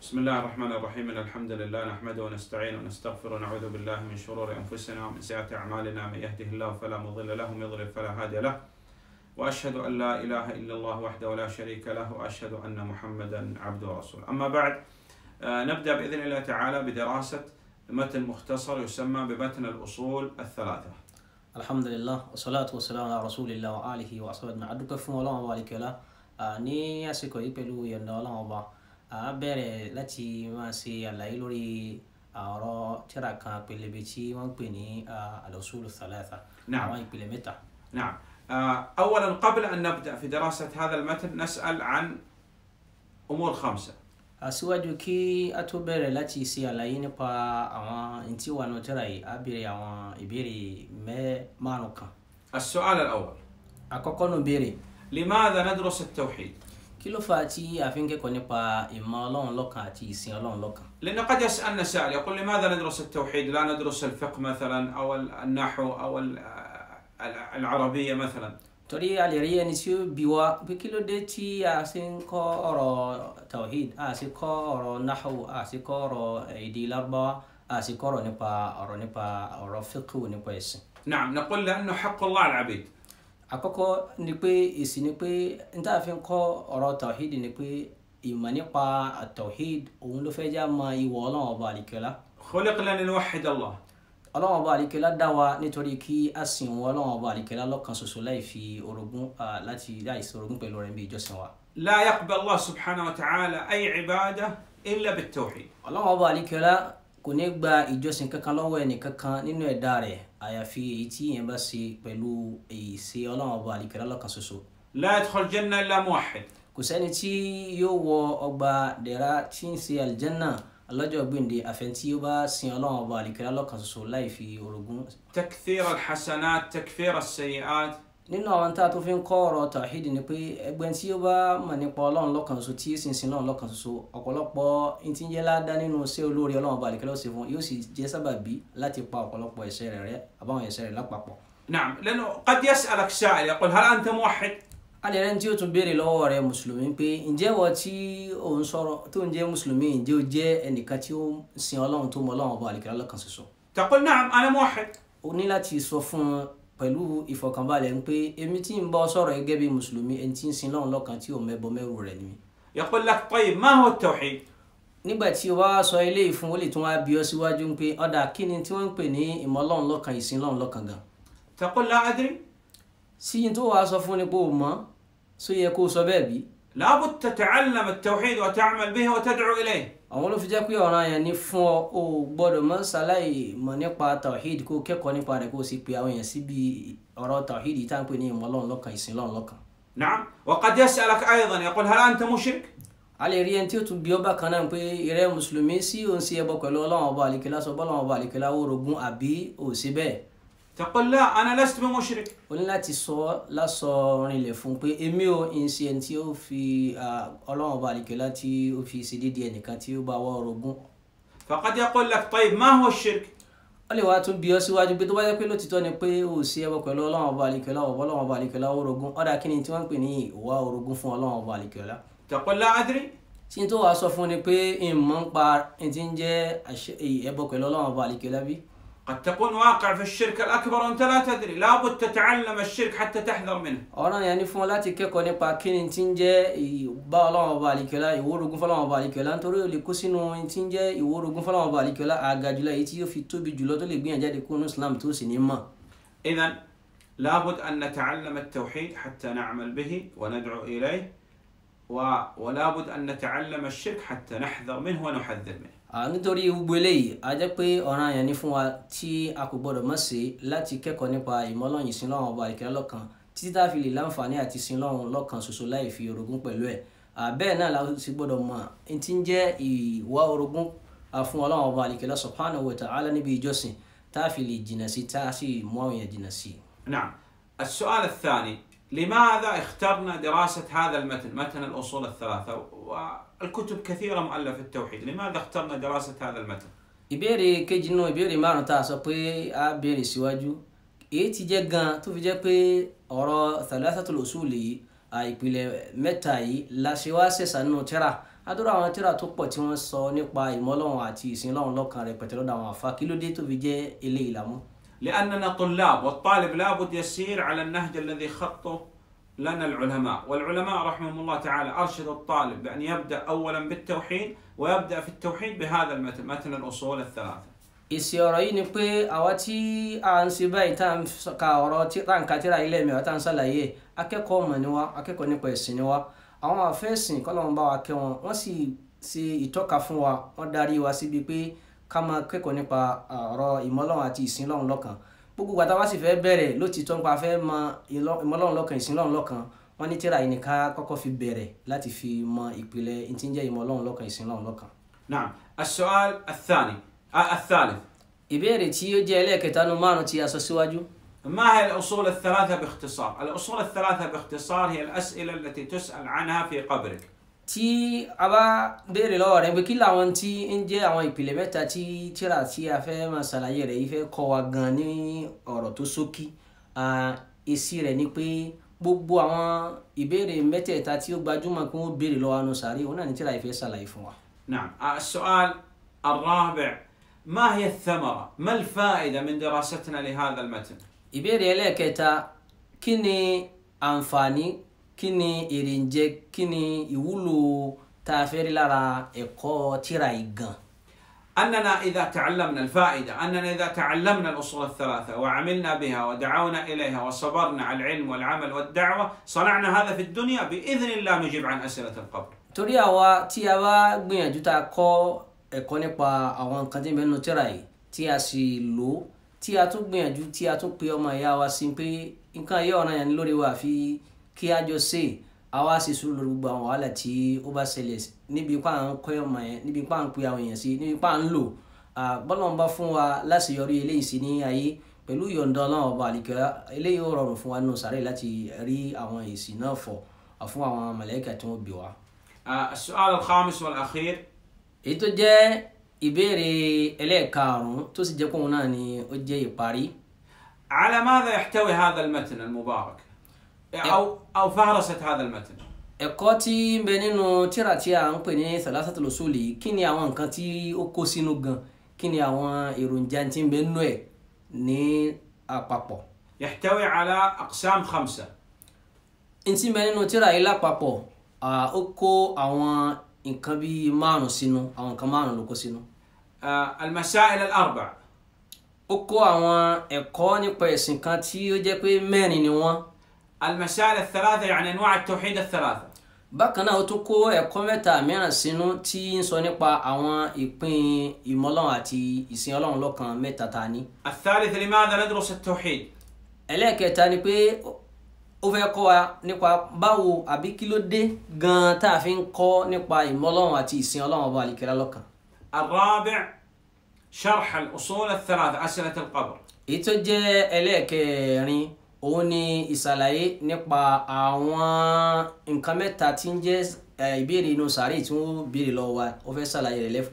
بسم الله الرحمن الرحيم إن الحمد لله نحمده ونستعين ونستغفر ونعوذ بالله من شرور أنفسنا ومن سيئات أعمالنا من يهده الله فلا مضل له ومن يضلل فلا هادي له وأشهد أن لا إله إلا الله وحده لا شريك له وأشهد أن محمدا عبده ورسوله أما بعد نبدأ بإذن الله تعالى بدراسة متن مختصر يسمى بمتن الأصول الثلاثة alhamdulilah wasalaatu wasalaamu ala rasulillah wa alihi wa asalaatu a dúpẹ́ fún ọlọ́run ọba àlekèọ́lá ní àsìkò yìí pẹ̀lú yọ̀ǹda ọlọ́run ọba abẹ́rẹ́ láti máa ṣe àlàyé lórí àrọ tíra kan pélébé tí wọ́n pè ní àlọ́sọ́lù sàlẹ́ta àwọn ìpìlẹ̀ mẹ́ta. اولا قبل ان نبدا في دراسه هذا المتن نسال عن امور خمسه اسواجو كي لاتي سي على ينبا اوا انتي وانو تراي ابيري اوا ابيري ما مانوكا السؤال الأول اكوكونو بيري لماذا ندرس التوحيد kí ló fà á tí a fi ń kẹ́kọ̀ọ́ nípa ìmọ̀ ọlọ́run lọ́kàn àti لأنه قد يسألنا سائل يقول لماذا ندرس التوحيد؟ لا ندرس الفقه مثلا أو النحو أو العربية مثلا. تري على ريان سيو بيوا بكيلو دي تي آسين كورو توحيد آسين كورو نحو آسين كورو ايدي الاربا آسين كورو نبا أورو نبا أورو فقه نبا يسين نعم نقول لأنه حق الله العبيد àkọ́kọ́ ni pé èsì ni pé n tá a fi ń kọ́ ọ̀rọ̀ tawhid ni pé ìmọ̀ nípa tawhid òun ló fẹ́ já mọ ìwọ ọlọ́run ọba àlìkẹ́lá. khuliqna li nuwahhid Allah. ọlọ́run ọba àlìkẹ́lá dá wa nítorí kí a sìn wọn ọlọ́run ọba àlìkẹ́lá lọ́kan ṣoṣo láì fi orogún láti láìsí orogún pẹ̀lú rẹ̀ bí ìjọsìn wa. la yaqbal Allah subhanahu wa ta'ala ay ibadah illa bit tawhid. ọlọ́run ọba àlìkẹ́lá kò ní gba ìjọsìn kankan lọ́wọ́ ẹnì kankan nínú ẹ̀dá rẹ̀ àyàfi èyí tí yẹn bá ṣe pẹ̀lú èyí ṣe ọlọ́run ọba àlìkẹ́lá lọ́kan ṣoṣo. لا يدخل الجنة إلا موحد kò sẹ́ni tí yóò wọ ọgbà dẹ̀ra tí ń ṣe àlìjánná lọ́jọ́ gbèǹde àfẹn tí ó bá sin ọlọ́run ọba àlìkẹ́lá lọ́kan ṣoṣo láì fi orogún. تكثير الحسنات تكفير السيئات nínú àwọn tá a tó fi ń kọ́ ọ̀rọ̀ tawhid ni pé ẹgbẹ́ tí ó bá mọ̀ nípa ọlọ́run lọ́kàn ṣoṣo tí ìsinsin náà lọ́kàn ṣoṣo ọ̀pọ̀lọpọ̀ ntí ń jẹ́ ládá nínú iṣẹ́ olóore ọlọ́run balẹ̀ kẹlẹ́ ọ̀sẹ̀ fún yóò sì jẹ́ sábàbí láti pa ọ̀pọ̀lọpọ̀ ẹ̀ṣẹ̀ rẹ̀ rẹ́ àbáwọn ẹ̀ṣẹ̀ rẹ̀ lápapọ̀. Naam, lẹ́nu qad yas'alak sha'il yaqul hal anta muwahhid alẹ́ rẹ̀ tí ó tún béèrè lọ́wọ́ rẹ̀ mùsùlùmí pé ǹjẹ́ wọ́n tí ò sọ̀rọ̀ tó ń jẹ́ mùsùlùmí ǹjẹ́ o jẹ́ ẹnìkan tí ó sin ọlọ́run tó mọ ọlọ́run ọba àlìkàlà lọ́kàn ṣoṣo. Taqul na'am ana muwahhid. o ní láti sọ fún un pẹ̀lú ìfọ̀kànbalẹ̀ ń pé èmi tí ń bọ́ sọ̀rọ̀ gẹ́gẹ́ bí mùsùlùmí ẹni tí ń sin lọ́run lọ́kàn tí ò mẹ́bọ mẹ́rù rẹ̀ ni. yaqul lak tayyib ma huwa tawhid. nígbà tí o bá sọ ilé ìfún ó lè tún wá bí ọ síwájú ń pé ọ̀dà kí ni tí wọ́n ń pè ní ìmọ̀ lọ́run lọ́kàn ìsin lọ́run lọ́kàn gan. taqul la adri. síyìn tó wàá sọ fún ni pé o mọ̀ só yẹ kó o sọ bẹ́ẹ̀ bí. la budda ta'allama at-tawhid wa ta'mal bihi wa tad'u ilayhi àwọn ló fi jẹ́ pé ọ̀ràn yẹn ni fún ọ o gbọ́dọ̀ mọ́ ṣaláì mọ̀ nípa tawhid kó kẹ́kọ̀ọ́ nípa rẹ̀ kó o sì pe àwọn èèyàn síbi ọ̀rọ̀ tawhid tá à ń pè ní ìmọ̀ Ọlọ́run lọ́kan ìsìn Ọlọ́run lọ́kan. naam wa qad yas'alaka aydan yaqul hal anta mushrik. a lè rí ẹni tí ó tún bí ọba kan náà pé ìrẹ mùsùlùmí sí òun sí ẹbọ pẹ̀lú Ọlọ́run ọba àlìkẹ́lá sọ taqul لا ana لست bi mushrik. o ní láti sọ lásọ rinlẹ̀ fún pé èmi ò ń ṣe ẹni tí ó fi ọlọ́run ọba àlìkẹ́ láti ó fi ṣe dédé ẹnìkan tí ó bá wọ́ orogún. faqad yaqul lak tayyib ma huwa shirk. wọ́n lè wá tún bí ọ síwájú pé tó bá jẹ́ pé lótìtọ́ ni pé ó ṣe ẹbọ pẹ̀lú ọlọ́run ọba àlìkẹ́ ọ̀bọ ọlọ́run ọba àlìkẹ́ lá ọ̀dà kí ni tí wọ́n ń pè ní ìwà orogún fún ọlọ́run ọba àlìkẹ́ lá. taqul tí n tó wàá sọ fún ni pé ìmọ̀ ń pa ti ń jẹ́ ẹbọ pẹ̀lú ọlọ́run ọba àlìkẹ́ lábí. قد تكون واقع في الشرك الأكبر وأنت لا تدري. لابد تتعلم الشرك حتى تحذر منه. اورا يعني فمولاتي كيكو نيبا كين تنجا يبا يورو غفلون باليك انتوري لي كوسينو تنجا يورو غفلون باليك لا ايتيو في توبي جولو تو لي بيان جادي كونو إسلام تو سينيما. اذا لابد أن نتعلم التوحيد حتى نعمل به وندعو إليه و... ولابد أن نتعلم الشرك حتى نحذر منه ونحذر منه. nítorí gbogbo eléyìí a jẹ́ pé ọ̀ràn yẹn ni fún wa tí a kò gbọ́dọ̀ mọ̀ ṣe láti kẹ́kọ̀ọ́ nípa ìmọ̀lọ́yìn sìn lọ́wọ́n ọba ìkẹ́rẹ́ lọ́kan títí tá a fi lè láǹfààní àti sìn lọ́wọ́n lọ́kan ṣoṣo láì fi orogún pẹ̀lú ẹ̀ bẹ́ẹ̀ náà la sì gbọ́dọ̀ mọ̀ n ń jẹ́ ìwà orogún fún ọlọ́wọ́n ọba ìkẹ́rẹ́ subhanahu wa ta'ala níbi ìjọsìn tá a fi lè jìnnà sí tá a sì mú àwọn yẹn jìnnà sí. Na'am, as-su'al ath-thani لماذا اخترنا دراسة هذا المتن متن الأصول الثلاثة والكتب كثيرة مؤلفة في التوحيد لماذا اخترنا دراسة هذا المتن ìbéèrè kejì nínú ìbéèrè márùn tá a sọ pé a béèrè síwájú èyí ti jẹ́ gan tó fi jẹ́ pé ọ̀rọ̀ thalathatul usul yìí ìpìlẹ̀ mẹ́ta yìí la ṣe wá ṣẹ̀ṣà nínú tírà adúrà àwọn tíra tó pọ̀ tí wọ́n sọ nípa ìmọ̀lọ́run àti ìsìn Ọlọ́run lọ́kan rẹ̀ pẹ̀tẹ́ lọ́dọ̀ àwọn àfa kí ló dé tó fi jẹ́ eléyìí lámú. لأننا طلاب والطالب لابد يسير على النهج الذي خطه لنا العلماء والعلماء رحمهم الله تعالى أرشدوا الطالب بأن يبدأ أولا بالتوحيد ويبدأ في التوحيد بهذا المتن متن الأصول الثلاثة èsì ọ̀rọ̀ yìí ni pé àwa tí a ń ṣe báyìí tá à ń ka ọ̀rọ̀ tá à ń ka tíra ilé mi tá à ń ṣàlàyé akẹ́kọ̀ọ́ ọmọ ni wá akẹ́kọ̀ọ́ nípa ẹ̀sìn ni wá àwọn àfẹ́sìn kọ́lọ́run bá wa kẹ́ wọn wọ́n sì ṣe ìtọ́ka fún wa wọ́n darí wa síbi pé ká máa kẹ́kọ̀ọ́ nípa ọ̀rọ̀ ìmọ̀lọ́run àti ìsìn Ọlọ́run lọ́kan gbogbo gbàtà wá sì fẹ́ bẹ̀rẹ̀ lótìtọ́ nípa fẹ́ mọ ìmọ̀lọ́run lọ́kan ìsìn Ọlọ́run lọ́kan wọ́n ní tíra yìí ni ká kọ́kọ́ fi bẹ̀rẹ̀ láti fi mọ ìpìlẹ̀ ìtìjẹ́ ìmọ̀lọ́run lọ́kan ìsìn Ọlọ́run lọ́kan. نعم السؤال الثاني آه الثالث ìbéèrè tí ó jẹ́ ẹlẹ́ẹ̀kẹta nu márùn tí a sọ síwájú ما هي الأصول الثلاثة باختصار؟ الأصول الثلاثة باختصار هي الأسئلة التي تسأل عنها في قبرك tí a bá béèrè lọ́wọ́ rẹ̀ pé kí làwọn tí ń jẹ́ àwọn ìpìlẹ̀ mẹ́ta tí tíra tí a fẹ́ máa ṣàlàyé rẹ̀ yìí fẹ́ kọ́ wa gan ní ọ̀rọ̀ tó ṣókí èsì rẹ̀ ni pé gbogbo àwọn ìbéèrè mẹ́tẹ̀ẹ̀ta tí ó gbajúmọ̀ pé wọ́n béèrè lọ́wọ́ àánú sàárè òun náà ní tíra yìí fẹ́ ṣàlàyé fún wa. نعم آه السؤال الرابع ما هي الثمرة؟ ما الفائدة من دراستنا لهذا المتن؟ ìbéèrè ẹlẹ́ẹ̀kẹta kí ni àǹfààní kí ni èrè ń jẹ kí ni ìwúlò tá a fẹ́ rí lára ẹ̀kọ́ tíra yìí gan. أننا إذا تعلمنا الفائدة أننا إذا تعلمنا الأصول الثلاثة وعملنا بها ودعونا إليها وصبرنا على العلم والعمل والدعوة صنعنا هذا في الدنيا بإذن الله نجيب عن أسئلة القبر torí àwa tí a bá gbìyànjú tá a kọ́ ẹ̀kọ́ nípa àwọn nǹkan tí ń bẹ nínú tíra yìí tí a sì lò ó tí a tún gbìyànjú tí a tún pe ọmọ ìyá wa sí pé nǹkan yìí ọ̀ràn yẹn lórí wa àfi kí a jọ ṣe a wá ṣe sùúrù lórí gbogbo àwọn wàhálà tí ó bá ṣẹlẹ̀ níbi ipá à ń kọ́ ọmọ yẹn níbi ipá à ń pe àwọn èèyàn sí níbi ipá à ń lò bọ́lọ́n bá fún wa láṣeyọrí eléyìí sí ní ayé pẹ̀lú yọ̀ǹda ọlọ́run ọba àlìkẹ́ eléyìí ó rọrùn fún wa nínú sàárè láti rí àwọn èsì náà fọ̀ fún àwọn màláíkà tí wọ́n bí wa. as-su'al jẹ́ ìbéèrè ẹlẹ́ẹ̀karùn-ún tó sì jẹ́ pé náà ni ó jẹ́ ìparí. ala madha yahtawi hadha mubarak. أو أو فهرسة هذا المتن ẹ̀kọ́ tí ń bẹ nínú tírà tí a ń pè ní Thalathatul Usul yìí kí ni àwọn nǹkan tí ó kó sínú gan kí ni àwọn èròjà tí ń bẹ nínú ẹ̀ ní àpapọ̀ يحتوي على أقسام خمسة n tí ń bẹ nínú tírà yìí lápapọ̀ à, ó kó àwọn nǹkan bíi márùn sínú àwọn nǹkan márùn ló kó sínú آه المسائل الأربع ó kó àwọn ẹ̀kọ́ nípa ẹ̀sìn kan tí ó jẹ́ pé mẹ́rin ni wọ́n المسائل الثلاثة يعني أنواع التوحيد الثلاثة. بكنا أتوكو يكملتا من السنو تي سونيكوا أوان يبين يملون أتي يسيلون لكان متى تاني. الثالث لماذا ندرس التوحيد؟ إليك تاني بي أوفيكوا نيكوا باو أبي كيلو دي غان تافين كو نيكوا يملون أتي يسيلون وباليكرا لكان. الرابع شرح الأصول الثلاثة أسئلة القبر. إتوجي إليك يعني òun ni ìsàlàyé nípa àwọn nǹkan mẹ́ta tí ń jẹ́ ìbéèrè inú sàárè tí wọ́n béèrè lọ́wọ́ wa ó fẹ́ ṣàlàyé rẹ̀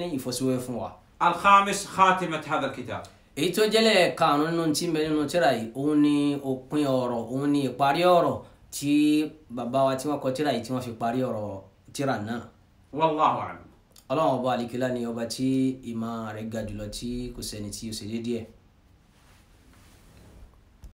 ní ìfọ́síwẹ́ fún wa. alhamis khatimat hadha kitab. èyí tó jẹ́lẹ̀ karùn-ún nínú tí mẹ́rin nínú tíra yìí òun ni òpin ọ̀rọ̀ òun ni ìparí ọ̀rọ̀ tí bàbá wa tí wọ́n kọ tíra yìí tí wọ́n fi parí ọ̀rọ̀ tíra náà. wallahu a'lam. ọlọ́run ọba àlìkílá ni ọba tí ìmọ̀ rẹ̀ ga jùlọ tí kò sẹ́ni tí ó ṣe déédéé.